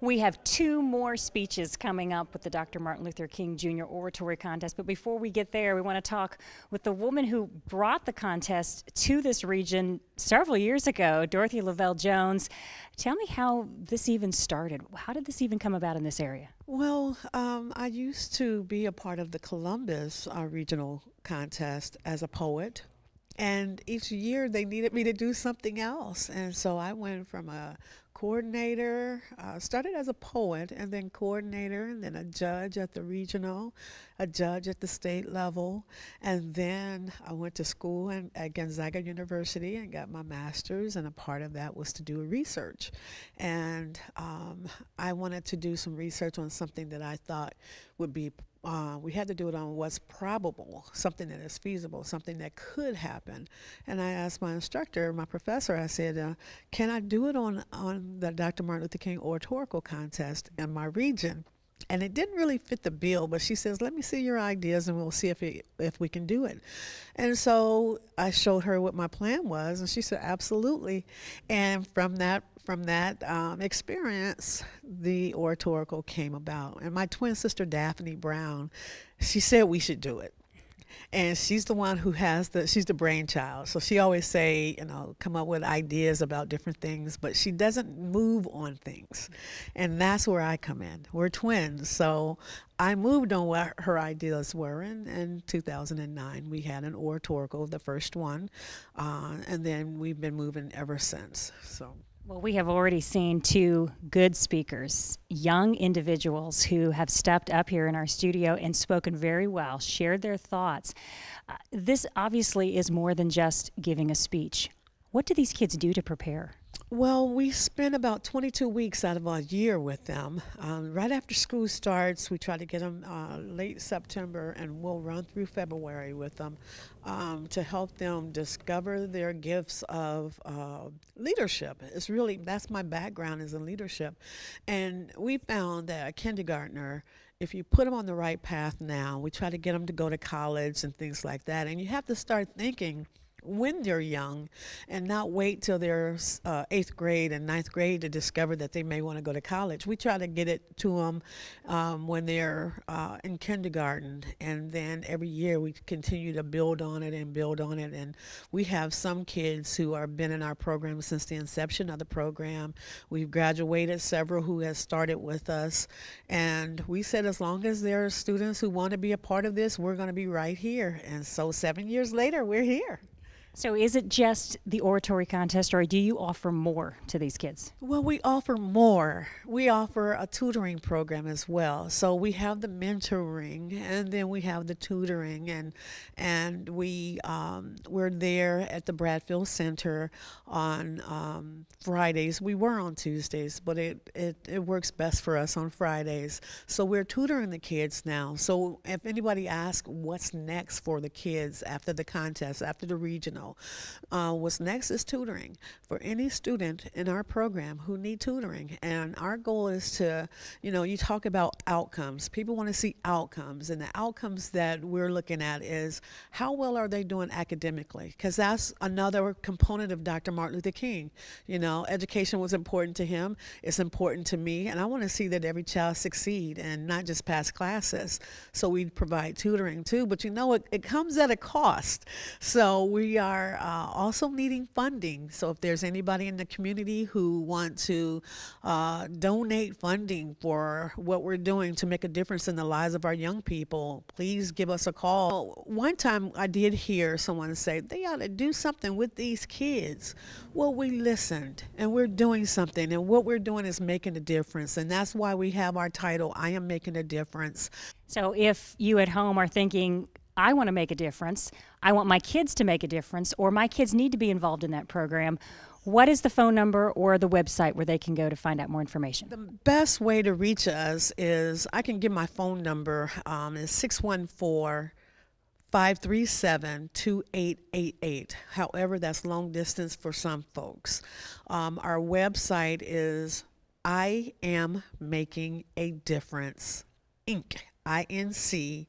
We have two more speeches coming up with the Dr. Martin Luther King Jr. Oratory Contest. But before we get there, we want to talk with the woman who brought the contest to this region several years ago, Dorothy Lavelle Jones. Tell me how this even started. How did this even come about in this area? Well, um, I used to be a part of the Columbus uh, Regional Contest as a poet. And each year they needed me to do something else. And so I went from a coordinator, uh, started as a poet, and then coordinator, and then a judge at the regional, a judge at the state level. And then I went to school in, at Gonzaga University and got my master's, and a part of that was to do research. And um, I wanted to do some research on something that I thought would be uh, we had to do it on what's probable, something that is feasible, something that could happen. And I asked my instructor, my professor, I said, uh, can I do it on, on the Dr. Martin Luther King Oratorical Contest in my region? and it didn't really fit the bill but she says let me see your ideas and we'll see if it, if we can do it and so i showed her what my plan was and she said absolutely and from that from that um, experience the oratorical came about. And my twin sister daphne brown she said we should do it. And she's the one who has the she's the brainchild. So she always say you know come up with ideas about different things but she doesn't move on things. And that's where i come in. We're twins. So i moved on what her ideas were. And in 2009 we had an oratorical the first one uh, and then we've been moving ever since. So well, we have already seen two good speakers, young individuals who have stepped up here in our studio and spoken very well, shared their thoughts. Uh, this obviously is more than just giving a speech. What do these kids do to prepare? Well, we spend about 22 weeks out of a year with them. Um, right after school starts, we try to get them uh, late September, and we'll run through February with them um, to help them discover their gifts of uh, leadership. It's really that's my background is in leadership, and we found that a kindergartner if you put them on the right path now, we try to get them to go to college and things like that. And you have to start thinking when they're young and not wait till they're uh, eighth grade and ninth grade to discover that they may want to go to college. We try to get it to them um, when they're uh, in kindergarten, and then every year we continue to build on it and build on it. And we have some kids who have been in our program since the inception of the program. We've graduated several who have started with us, and we said as long as there are students who want to be a part of this, we're going to be right here. And so seven years later, we're here. So, is it just the oratory contest, or do you offer more to these kids? Well, we offer more. We offer a tutoring program as well. So we have the mentoring, and then we have the tutoring, and and we um, we're there at the Bradfield Center on um, Fridays. We were on Tuesdays, but it, it it works best for us on Fridays. So we're tutoring the kids now. So if anybody asks what's next for the kids after the contest, after the regional uh, what's next is tutoring for any student in our program who need tutoring. And our goal is to, you know, you talk about outcomes. People want to see outcomes. And the outcomes that we're looking at is how well are they doing academically? Because that's another component of Dr. Martin Luther King. You know, education was important to him. It's important to me. And I want to see that every child succeed and not just pass classes. So we provide tutoring too. But you know, it, it comes at a cost. So we are are uh, also needing funding. So if there's anybody in the community who want to uh, donate funding for what we're doing to make a difference in the lives of our young people, please give us a call. One time I did hear someone say they ought to do something with these kids. Well, we listened and we're doing something, and what we're doing is making a difference. And that's why we have our title, I Am Making a Difference. So if you at home are thinking, I want to make a difference. I want my kids to make a difference, or my kids need to be involved in that program. What is the phone number or the website where they can go to find out more information? The best way to reach us is I can give my phone number um, is 614 537 2888. However, that's long distance for some folks. Um, our website is I am making a difference Inc. I N C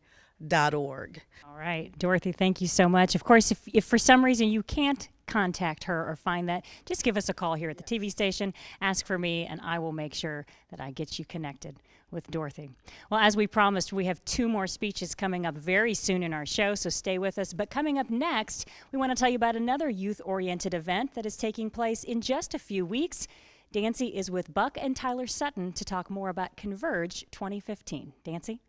org. All right, Dorothy, thank you so much. Of course, if, if for some reason you can't contact her or find that, just give us a call here at the TV station, ask for me, and I will make sure that I get you connected with Dorothy. Well, as we promised, we have two more speeches coming up very soon in our show, so stay with us. But coming up next, we want to tell you about another youth oriented event that is taking place in just a few weeks. Dancy is with Buck and Tyler Sutton to talk more about Converge 2015. Dancy?